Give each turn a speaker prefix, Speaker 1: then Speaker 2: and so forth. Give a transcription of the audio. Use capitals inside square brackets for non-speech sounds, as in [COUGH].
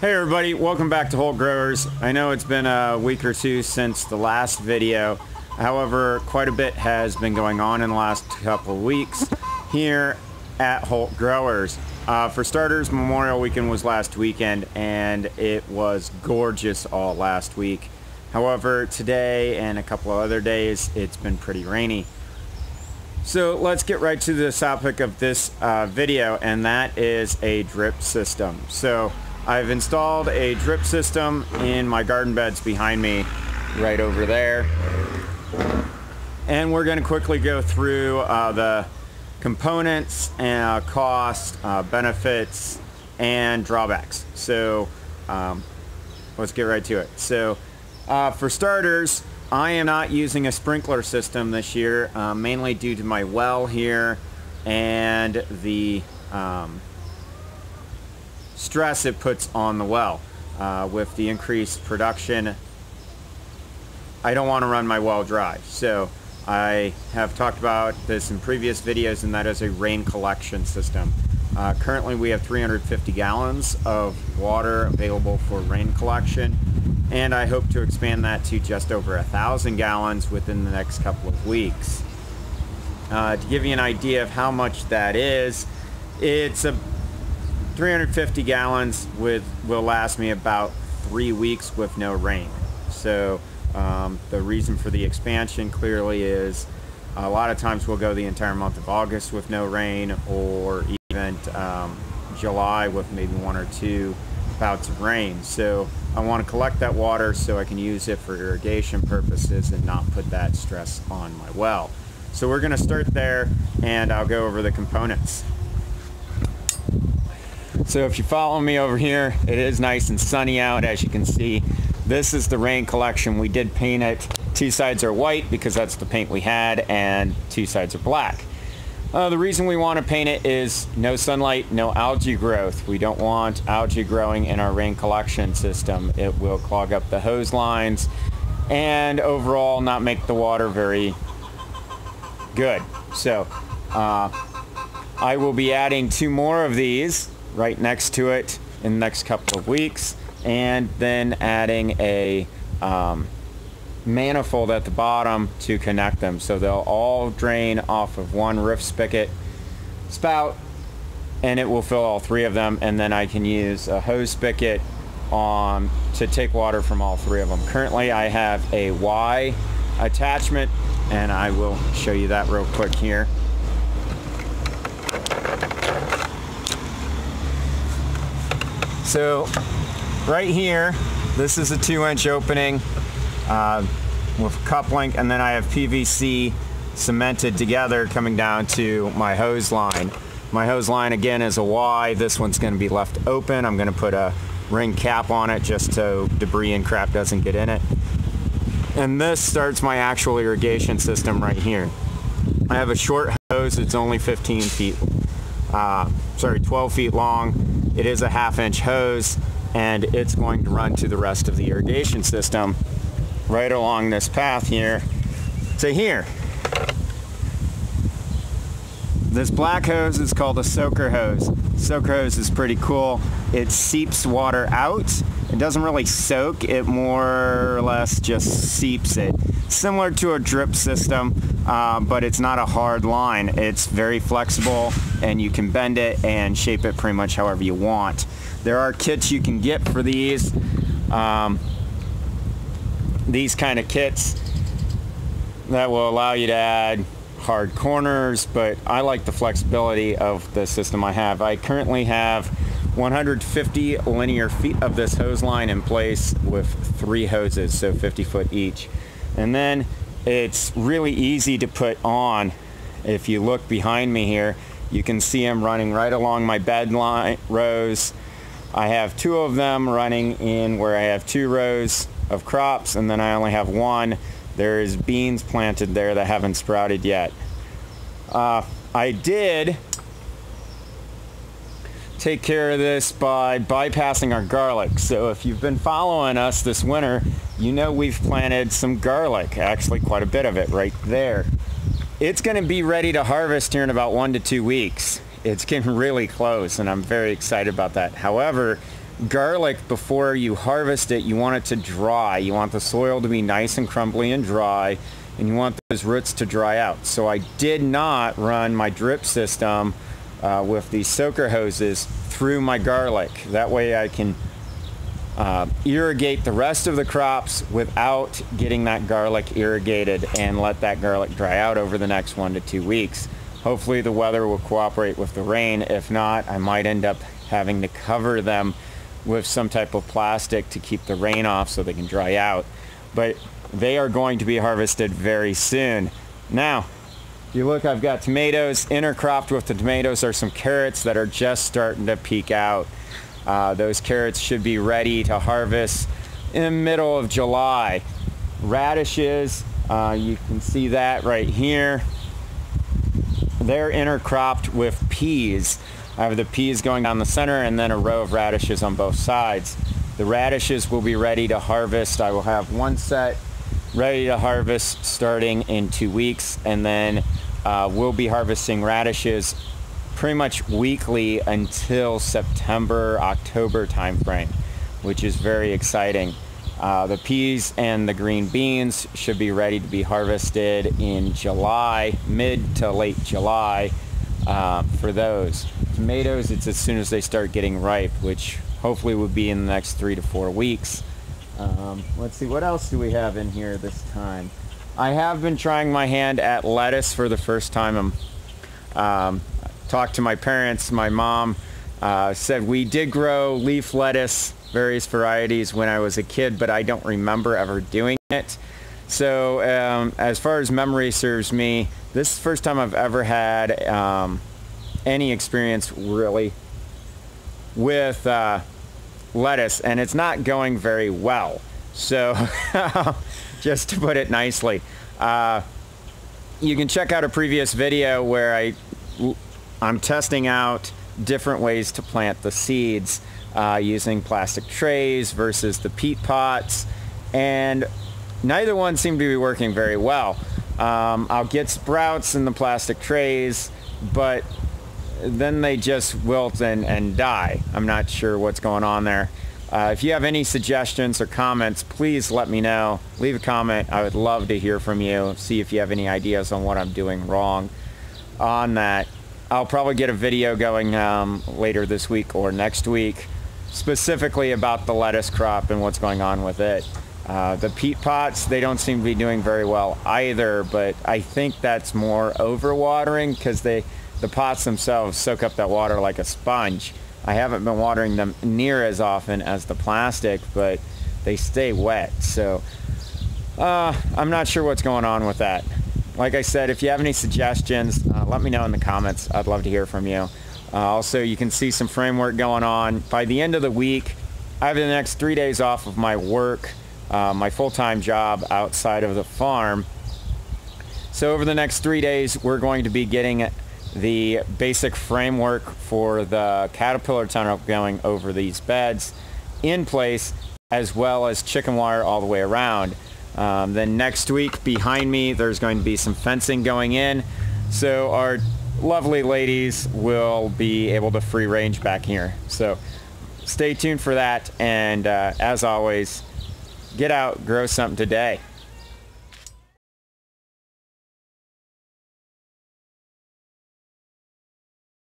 Speaker 1: Hey everybody, welcome back to Holt Growers. I know it's been a week or two since the last video. However, quite a bit has been going on in the last couple of weeks here at Holt Growers. Uh, for starters, Memorial Weekend was last weekend and it was gorgeous all last week. However, today and a couple of other days, it's been pretty rainy. So let's get right to the topic of this uh, video and that is a drip system. So I've installed a drip system in my garden beds behind me right over there. And we're going to quickly go through uh, the components, and uh, cost, uh, benefits, and drawbacks. So um, let's get right to it. So uh, for starters, I am not using a sprinkler system this year, uh, mainly due to my well here and the um, stress it puts on the well. Uh, with the increased production, I don't want to run my well dry. So I have talked about this in previous videos and that is a rain collection system. Uh, currently we have 350 gallons of water available for rain collection and I hope to expand that to just over a thousand gallons within the next couple of weeks. Uh, to give you an idea of how much that is, it's a 350 gallons with will last me about three weeks with no rain. So um, the reason for the expansion clearly is a lot of times we'll go the entire month of August with no rain or even um, July with maybe one or two bouts of rain. So I want to collect that water so I can use it for irrigation purposes and not put that stress on my well. So we're going to start there and I'll go over the components. So if you follow me over here, it is nice and sunny out as you can see. This is the rain collection. We did paint it. Two sides are white because that's the paint we had and two sides are black. Uh, the reason we want to paint it is no sunlight, no algae growth. We don't want algae growing in our rain collection system. It will clog up the hose lines and overall not make the water very good. So uh, I will be adding two more of these right next to it in the next couple of weeks and then adding a um, manifold at the bottom to connect them so they'll all drain off of one roof spigot spout and it will fill all three of them and then I can use a hose spigot um, to take water from all three of them. Currently I have a Y attachment and I will show you that real quick here. So right here, this is a two inch opening uh, with coupling and then I have PVC cemented together coming down to my hose line. My hose line again is a Y. This one's going to be left open. I'm going to put a ring cap on it just so debris and crap doesn't get in it. And this starts my actual irrigation system right here. I have a short hose. It's only 15 feet, uh, sorry, 12 feet long it is a half inch hose and it's going to run to the rest of the irrigation system right along this path here to here. This black hose is called a soaker hose. Soaker hose is pretty cool. It seeps water out. It doesn't really soak, it more or less just seeps it. Similar to a drip system, uh, but it's not a hard line. It's very flexible and you can bend it and shape it pretty much however you want. There are kits you can get for these. Um, these kind of kits that will allow you to add hard corners, but I like the flexibility of the system I have. I currently have 150 linear feet of this hose line in place with three hoses, so 50 foot each. And then it's really easy to put on. If you look behind me here, you can see them running right along my bed line rows. I have two of them running in where I have two rows of crops and then I only have one. There's beans planted there that haven't sprouted yet. Uh, I did take care of this by bypassing our garlic. So if you've been following us this winter, you know we've planted some garlic, actually quite a bit of it right there. It's going to be ready to harvest here in about one to two weeks. It's getting really close and I'm very excited about that. However, garlic before you harvest it, you want it to dry. You want the soil to be nice and crumbly and dry and you want those roots to dry out. So I did not run my drip system uh, with these soaker hoses through my garlic. That way I can uh, irrigate the rest of the crops without getting that garlic irrigated and let that garlic dry out over the next one to two weeks. Hopefully the weather will cooperate with the rain. If not, I might end up having to cover them with some type of plastic to keep the rain off so they can dry out. But they are going to be harvested very soon. Now, you look, I've got tomatoes. Intercropped with the tomatoes are some carrots that are just starting to peek out. Uh, those carrots should be ready to harvest in the middle of July. Radishes, uh, you can see that right here. They're intercropped with peas. I have the peas going down the center and then a row of radishes on both sides. The radishes will be ready to harvest. I will have one set ready to harvest starting in two weeks and then uh, we'll be harvesting radishes pretty much weekly until September, October timeframe, which is very exciting. Uh, the peas and the green beans should be ready to be harvested in July, mid to late July uh, for those. Tomatoes, it's as soon as they start getting ripe, which hopefully will be in the next three to four weeks. Um, let's see, what else do we have in here this time? I have been trying my hand at lettuce for the first time. i um, talked to my parents. My mom uh, said we did grow leaf lettuce, various varieties when I was a kid, but I don't remember ever doing it. So um, as far as memory serves me, this is the first time I've ever had um, any experience really with uh, lettuce and it's not going very well. So [LAUGHS] just to put it nicely, uh, you can check out a previous video where I, I'm testing out different ways to plant the seeds uh, using plastic trays versus the peat pots and neither one seemed to be working very well. Um, I'll get sprouts in the plastic trays, but then they just wilt and, and die. I'm not sure what's going on there. Uh, if you have any suggestions or comments, please let me know. Leave a comment. I would love to hear from you. See if you have any ideas on what I'm doing wrong on that. I'll probably get a video going um, later this week or next week specifically about the lettuce crop and what's going on with it. Uh, the peat pots, they don't seem to be doing very well either, but I think that's more overwatering because they the pots themselves soak up that water like a sponge. I haven't been watering them near as often as the plastic, but they stay wet. So uh, I'm not sure what's going on with that. Like I said, if you have any suggestions, uh, let me know in the comments. I'd love to hear from you. Uh, also, you can see some framework going on. By the end of the week, I have the next three days off of my work, uh, my full-time job outside of the farm. So over the next three days, we're going to be getting the basic framework for the caterpillar tunnel going over these beds in place as well as chicken wire all the way around. Um, then next week behind me there's going to be some fencing going in so our lovely ladies will be able to free range back here. So stay tuned for that and uh, as always get out grow something today.